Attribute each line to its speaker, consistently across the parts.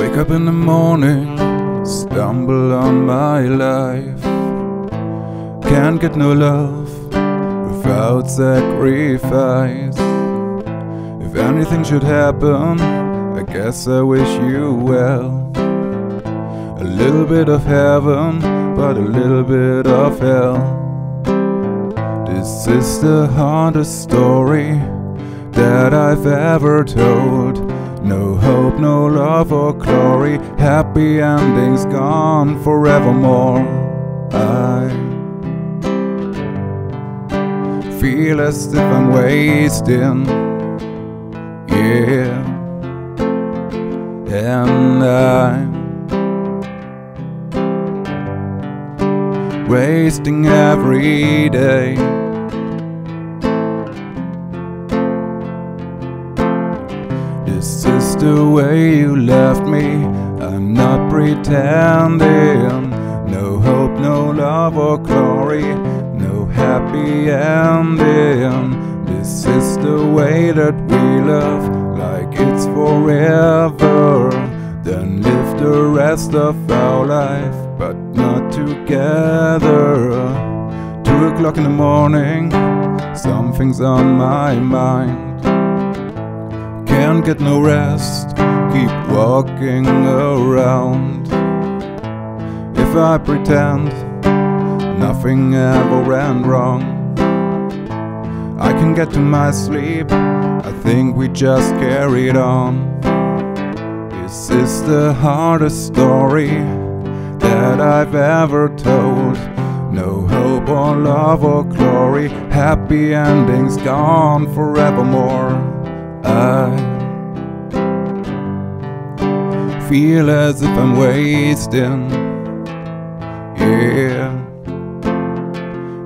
Speaker 1: Wake up in the morning, stumble on my life. Can't get no love without sacrifice. If anything should happen, I guess I wish you well. A little bit of heaven, but a little bit of hell. This is the hardest story that I've ever told. No hope, no love or glory, happy endings gone forevermore. I feel as if I'm wasting, yeah, and I'm wasting every day. This is the way you left me. I'm not pretending. No hope, no love or glory, no happy ending. This is the way that we love, like it's forever. Then live the rest of our life, but not together. Two o'clock in the morning, something's on my mind. Can't get no rest, keep walking around. If I pretend nothing ever went wrong, I can get to my sleep. I think we just carried on. This is the hardest story that I've ever told. No hope or love or glory, happy endings gone forevermore. I feel as if I'm wasting, yeah,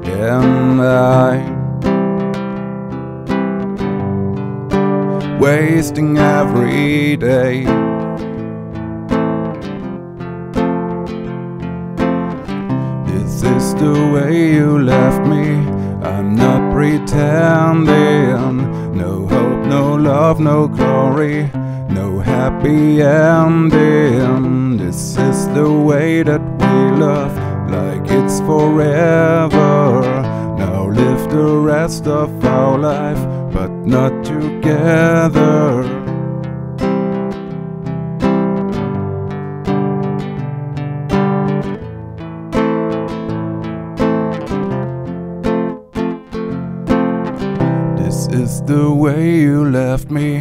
Speaker 1: and I wasting every day. This is the way you left me. I'm not pretending. Love, no glory, no happy ending. This is the way that we love, like it's forever. Now live the rest of our life, but not together. Is the way you left me.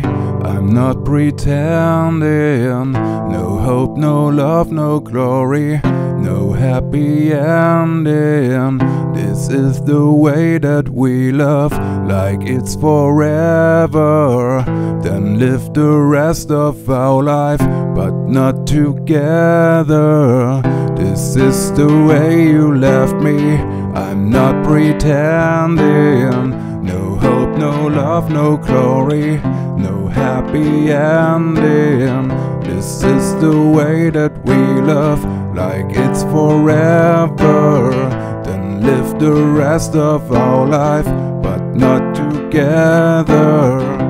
Speaker 1: I'm not pretending. No hope, no love, no glory, no happy ending. This is the way that we love, like it's forever. Then live the rest of our life, but not together. This is the way you left me. I'm not pretending. No hope, no love, no glory, no happy ending. This is the way that we love, like it's forever. Then live the rest of our life, but not together.